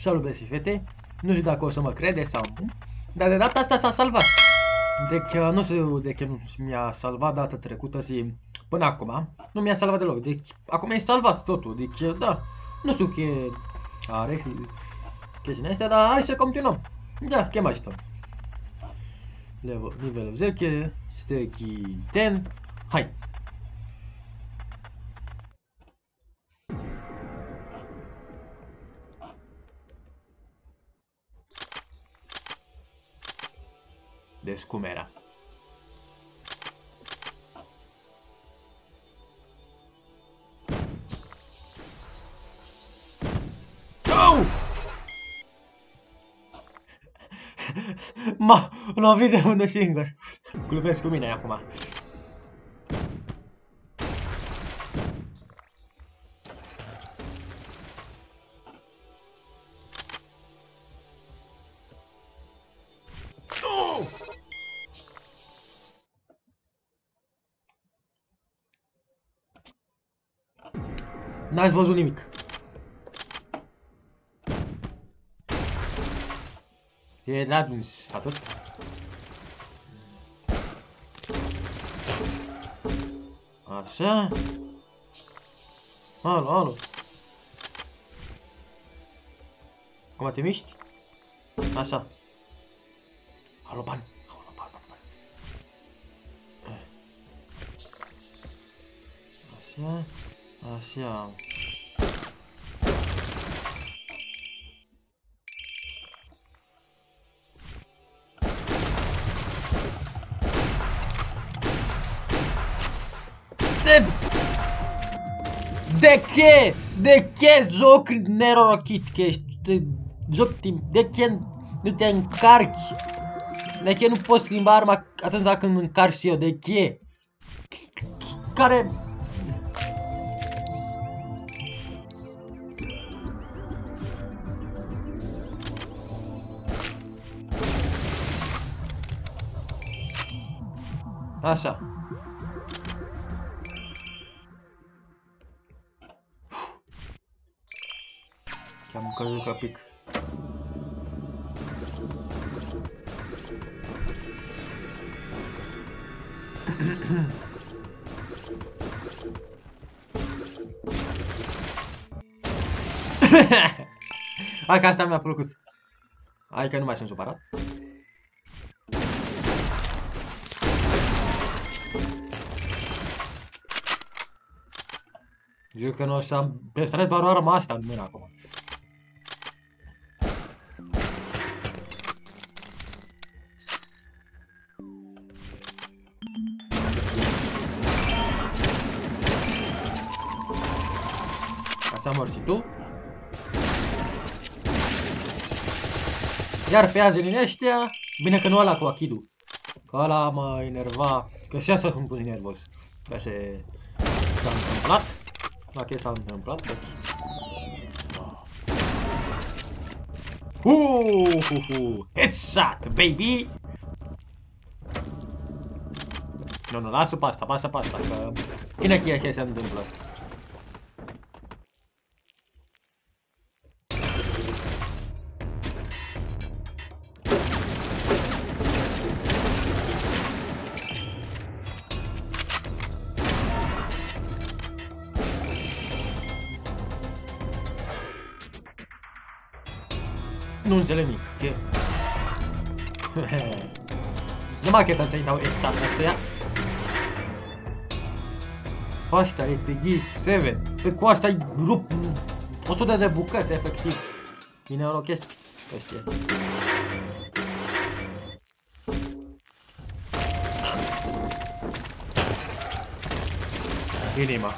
Salut băieți și fete, nu știu dacă o să mă crede sau nu, dar de data asta s-a salvat. Deci nu știu de ce nu mi-a salvat data trecută și până acum, nu mi-a salvat deloc. Deci acum e salvat totul, deci da, nu știu ce are chestiunea astea, dar hai să continuăm. Da, ce mai stăm? Level, nivelul 10, stechii 10, hai! Cum era? Oh! Ma, l-am lovit de unul singur. Glumesc cu mine acum. Văzut nimic. E Radmus, atât. Așa. Alo, alo. Cum te miști? Așa. Alo, bani. Alo, bani, bani, bani. Așa. De... De ce? De ce joc nerorocit că ești? De, joc timp. De ce nu te încarci? De ce nu poți schimba arma atunci când încarci și eu? De ce? Care... Așa. Căzut ca pic. Hai că asta mi-a plăcut. Hai că nu mai sunt supărat. Zic că nu o să am păstrat doar arma asta în mână acum. Așa mor și tu. Iar pe azi din ăștia, bine că nu ăla cu Akidu. Că ăla mă enerva, că și asta sunt puțin nervos. Că se s-a întâmplat. La ce s-a întâmplat? Deci... Uuuuh, headshot, baby! Nu, nu, lasă pe asta, pasă pe asta, că... Cine ce se întâmplă? Nu înțeleg nimic. Ce? Numai că să-i dau exact astea. Asta e pe Geek 7. Pe cu asta e grup 100 de bucăți, efectiv. Bine norochesc ăstia. Inima.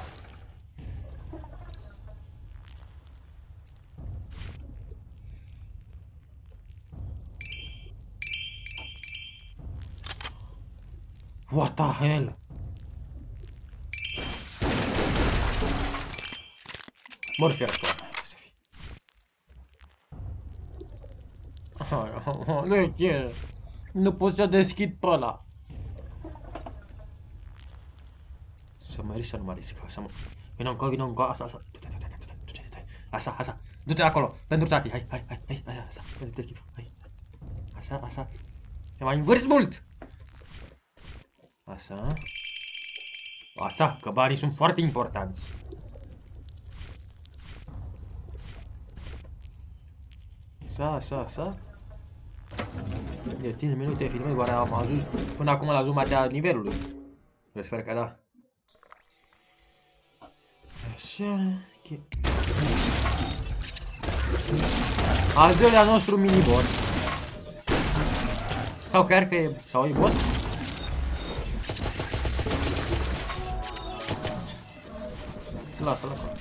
What the hell? Mor fi acolo. De ce? Nu pot să deschid pe ăla. Să mă risc, să nu mă risc. Să mă... Vino încă, vino încă, asta, asta. Asta, asta. Du-te acolo, pentru tati, hai, hai, hai, hai, hai, așa, pentru te hai, așa, așa, te mai învârți mult! Așa, asta, că banii sunt foarte importanți. Așa, așa, așa. De 5 minute filmez, oare am ajuns până acum la jumatea nivelului. Eu sper că da. Așa... Al doilea nostru mini-boss. Sau chiar că e... sau e boss? Lasă-l acolo.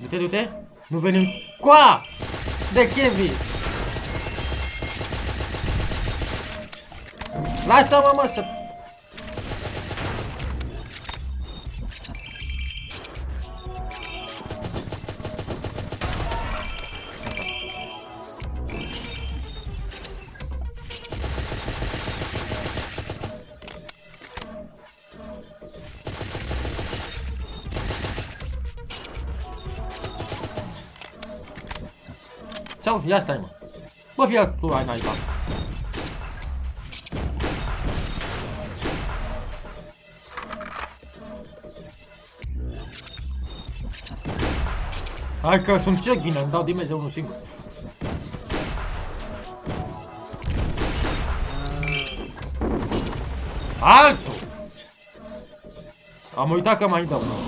Du-te, du-te! Nu venim! De Kevin! Lasă-mă, mă, să... Sau, ia stai, mă. Bă, fii tu ai naiba. Hai că sunt ce ghină, îmi dau dimeze unul singur. Altul! Am uitat că mai dau unul.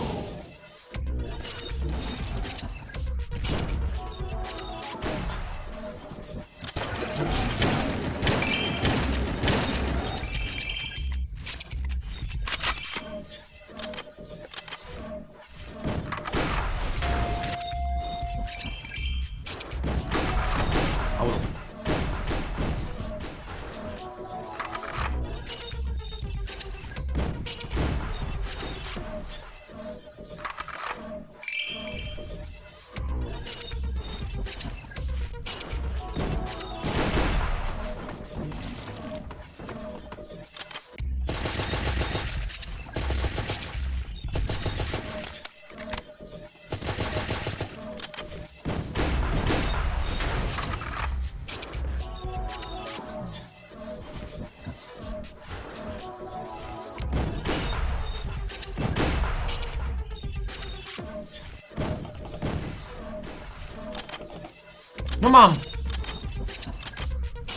Nu m-am!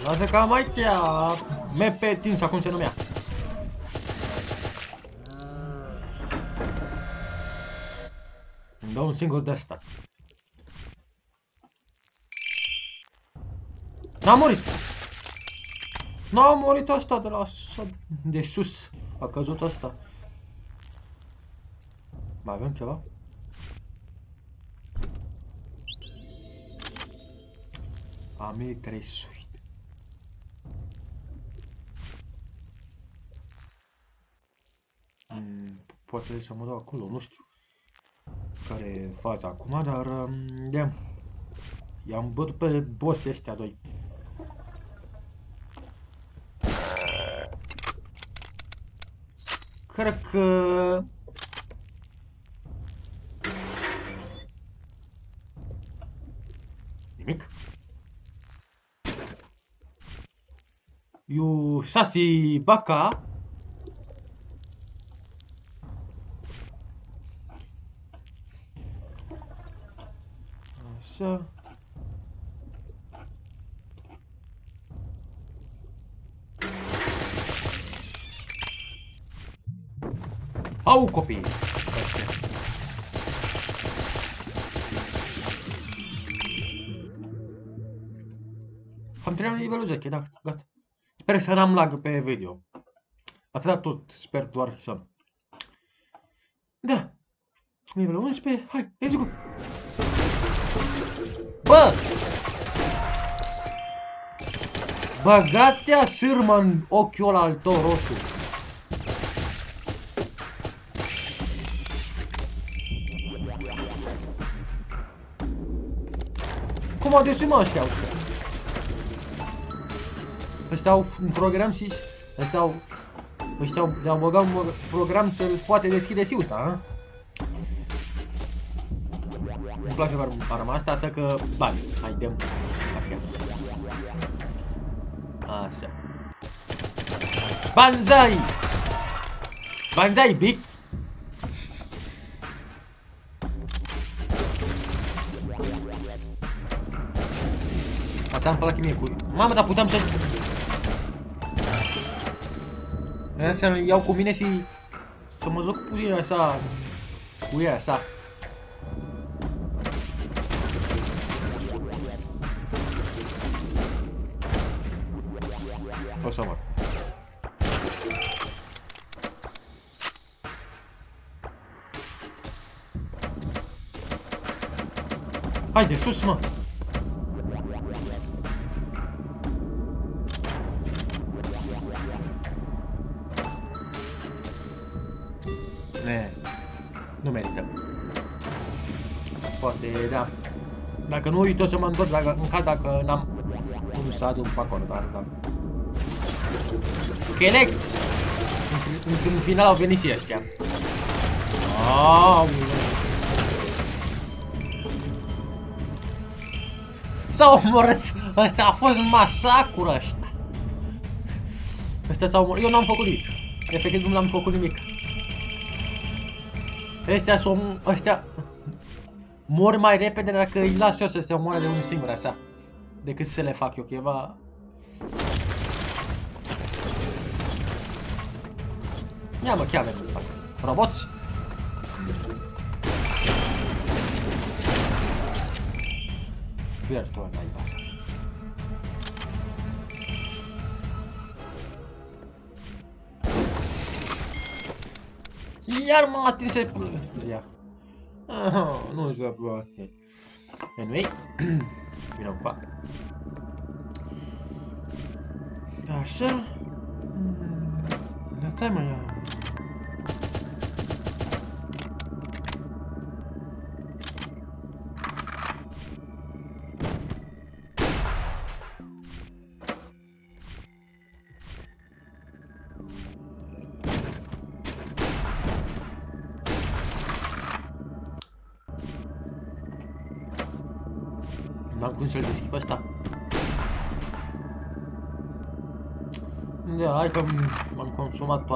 Lasă că am aici MP Tinsa, cum se numea. Îmi dau un singur de asta. N-a murit! N-a murit asta de la de sus. A căzut asta. Mai avem ceva? A 1300. Mm, poate să mă dau acolo, nu știu care e faza acum, dar um, i-am i-am bătut pe boss ăștia doi. Cred că nimic. You Sasi Baka. Așa. Au copii! Am terminat nivelul 10, da, gata. Sper să n-am lag pe video. Atâta tot, sper doar să... Da. Nivelul 11, hai, let's go! Bă! Băgați-a sârmă în ochiul ăla al tău roșu. mă desu mă ăștia. Ăștia au un program și ăștia au ăștia au, le-au băgat un program să poate deschide siusa, ha? Îmi place arma asta, așa că bani, hai dăm Așa. Banzai! Banzai, Bic! Asta îmi place mie cu... Mamă, dar puteam să... Vreau să iau cu mine și... Să mă joc puțin așa... Cu ea, așa. O să mor. Haide, sus, mă! Ne, Dacă nu uit, o să mă întorc dacă, în caz dacă n-am cum să adun pe acolo, dar da. Schelet! În, în final au venit și ăștia. Aoleu! S-au omorât! Asta a fost masacru ăsta! Ăsta s-au omorât. Eu n-am făcut nimic. Efectiv nu l-am făcut nimic. Ăștia sunt... Ăștia... Mor mai repede dacă îi las eu să se omoare de unul singur așa. Decât să le fac eu ceva... Ia mă, chiar fac. Roboți? Virtual naiba asta. Iar m-a atins ia. Aha, nu joc poate. Anyway, vino qua. Așa. Da, stai mai ia.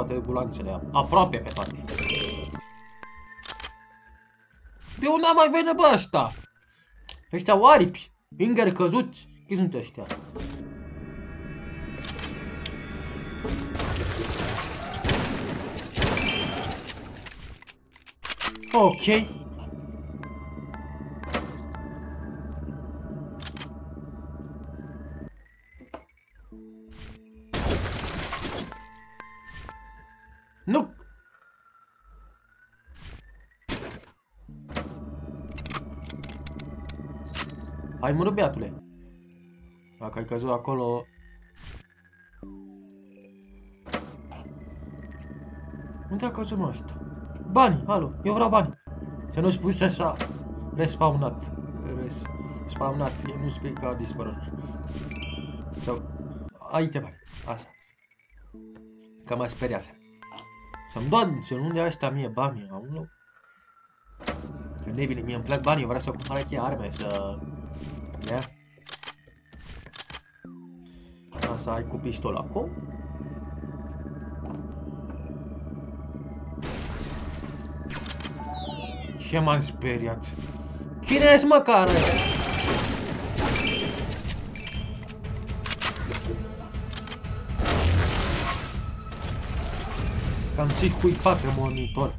Consumat toate bulanțele. Aproape pe toate. De unde mai venit bă ăsta? Ăștia oaripi, ingeri căzuți, ce sunt ăștia? Ok. Hai mă, beatule. Dacă ai căzut acolo... Unde a căzut mă ăsta? Bani, alo, eu vreau bani. Să nu spui să s-a respawnat. Respawnat, nu spui că a dispărut. Sau... Aici bani, asta. Că mă speriase. Să-mi dau să nu dea ăștia mie bani, aulă. Că nebine, mie îmi plac banii, eu vreau să cumpăr aici arme, să... Ia. Asta ai cu pistol acolo. Ce m-am speriat? Cine ești măcar Cam ți cuipat pe monitor.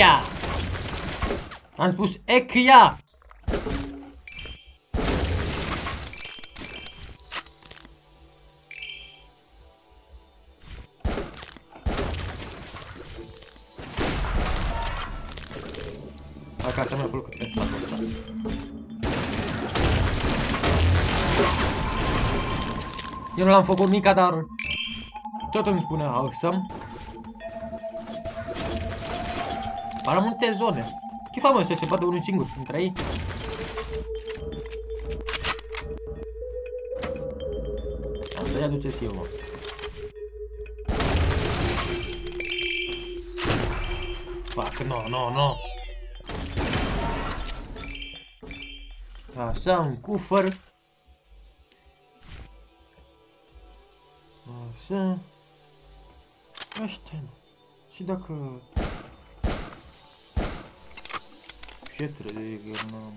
Echia! Am spus Echia! Acasă mi-a plăcut pe spate ăsta. Eu nu l-am făcut mica, dar tot îmi spune awesome. Pare multe zone. Ce fac mă să se vadă unul singur între ei? O să-i aduceți eu, mă. Fac, nu, no, nu, no, nu. No. Așa, un cufăr. Așa. Ăștia, Și dacă... Pietre de gărnam...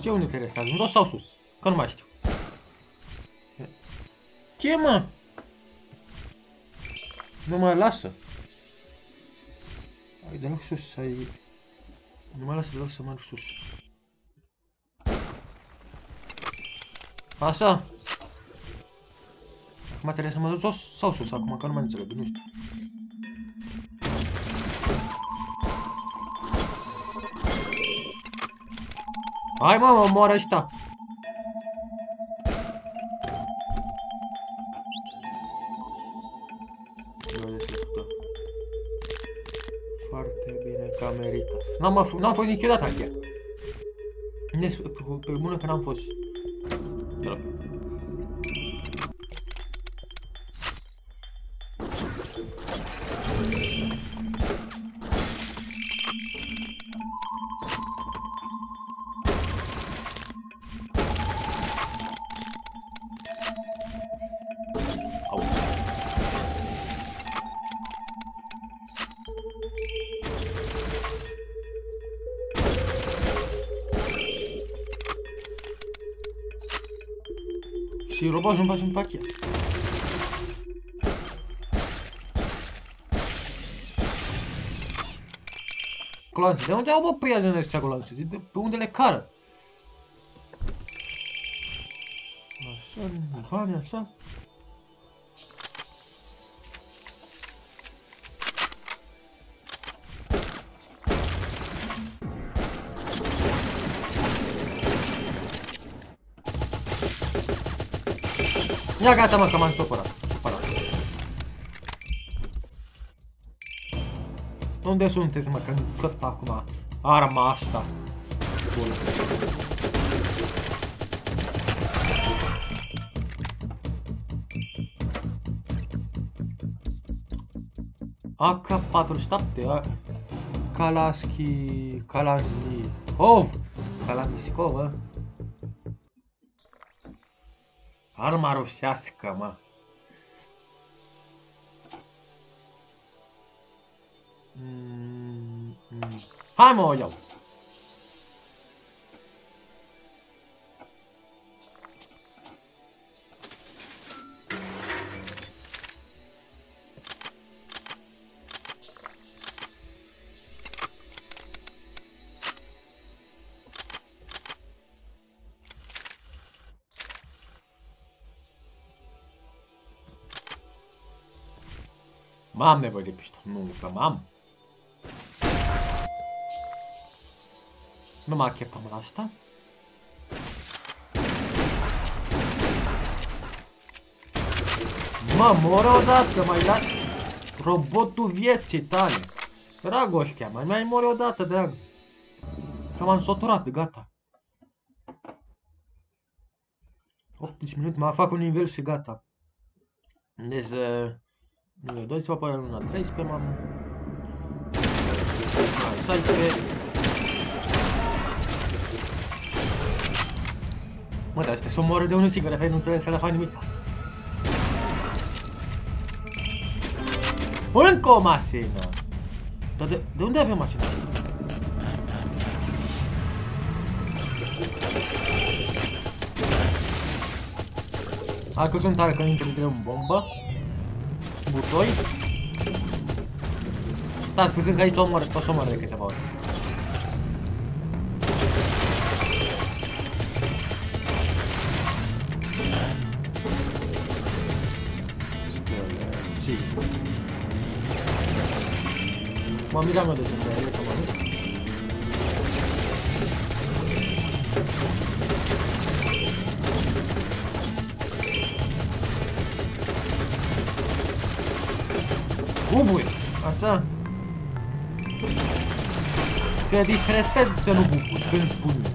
Ce unde trebuie să ajung? Jos sau sus? Că nu mai știu. Ce, mă? Nu mă lasă. Hai, dă sus, hai... Nu mă lasă deloc să merg sus. Așa. Acum trebuie să mă duc jos sau sus acum, că nu mai înțeleg, nu știu. Hai mă, mă moară ăștia! Foarte bine că am meritat. N-am fost niciodată chiar. Pe bună că n-am fost. Și robot nu faci un pachet. Clancy, de unde au bă prietenii ăștia Clancy? De pe unde le cară? Așa, bani așa. Ia gata mă că m-am supărat. Unde sunteți mă că cât acum arma asta? Bună. AK-47, Kalaski, Kalashnikov, Kalashnikov, ă? Arma rusească, mă. Mm, mm. Hai mă, o iau. Mam nevoie de piștă. Nu, că mam. Nu mă achepăm la asta. Mă, mor odată, mai la... Robotul vieții tale. Dragoș cheamă, mai mori odată, drag. Că m-am soturat, gata. 18 minute, mă fac un nivel și gata. Deci... Uh... Nivel 12, apoi luna 13 m-am... La 16... Mă, dar astea să moară de unul singur, asta nu înțeleg să le fac nimic. Ori încă o mașină! Dar de, de unde avem mașina? Hai că sunt tare că intră dintre un bombă butoi. Da, spusând că aici o omoară, o să omoară de câteva ori. Sì. Ma mi danno dei segnali, come Cubuie. Așa. Că disrespect să nu bucur când spun eu.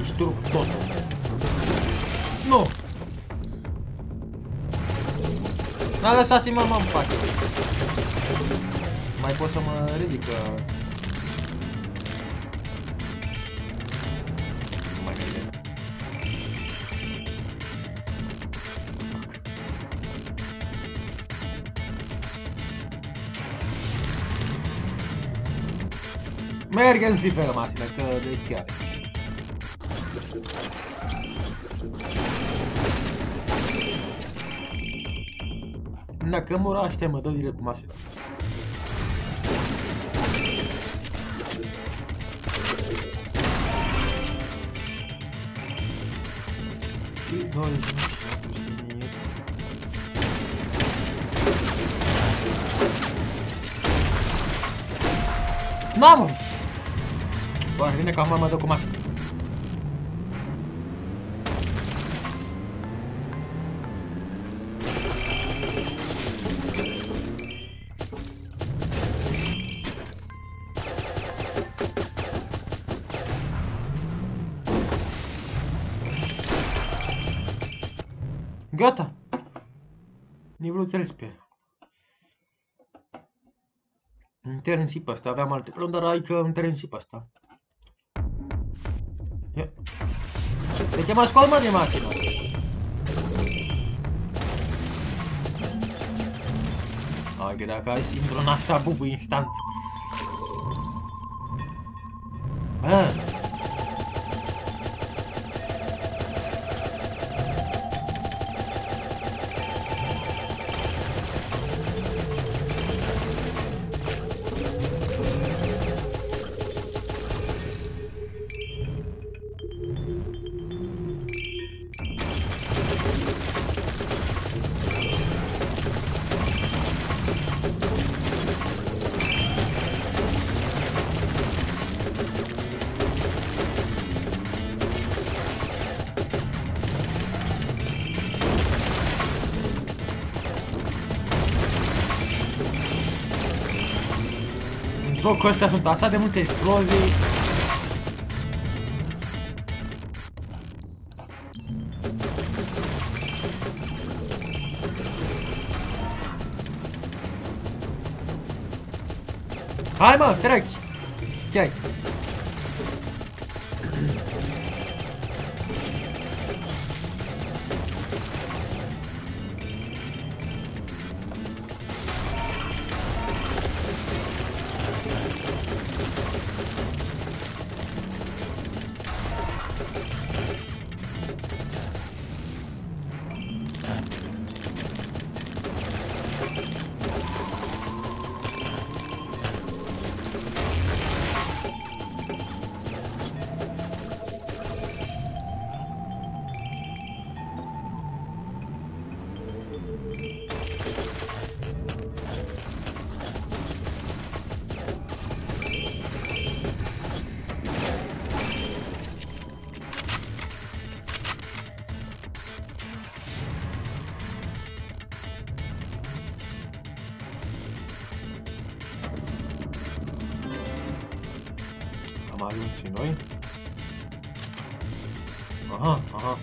Distrug totul. Nu! N-a lăsat-mă mă în pace. Mai pot să mă ridic că... Mergem și pe rămasile, că de chiar. Dacă mă raște, mă dă direct cu masele. Și 20 Mamă! Bă, vine că am mă dă cu masă. Gata! Nivelul 13. Intern și pe ăsta, aveam alte plăni, dar hai că intern și pe ăsta. Ia. Te cheamă scolma de mașină. Hai că dacă ai intru în așa bubu instant. Ah. Jocul ăsta sunt așa de multe explozii. Hai mă, trec! Chiar. Am ajuns și noi. Aha, aha.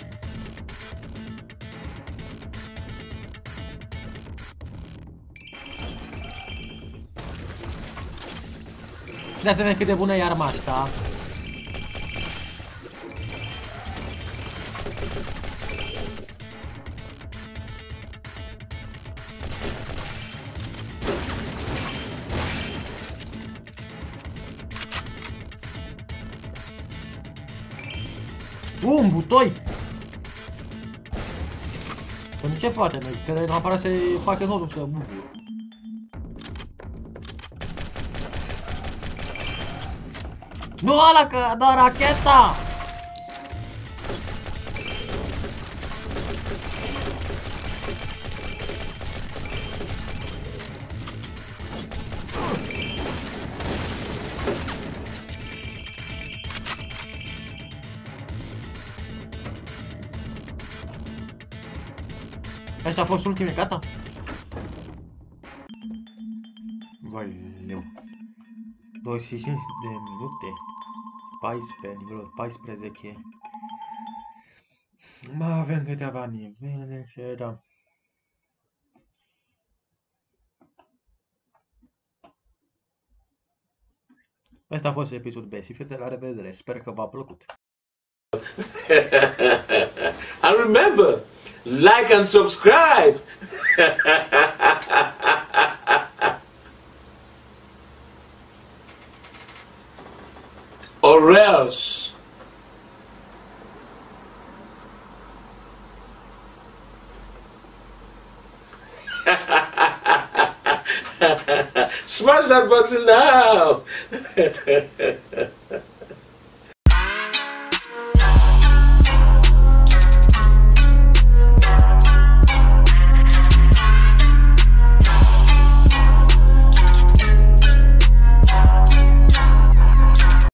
Ia să vedem cât de bună e arma asta. Că nu ce face, noi, că neapărat să facă nodul să bucură. Nu ăla că a dat racheta! A fost ultimul, gata? 25 de minute. 14, nivelul 14. Mai avem câteva nivele și da. Asta a fost episodul Besi, fete, la revedere, sper că v-a plăcut. and remember, like and subscribe. or else. Smash that button now!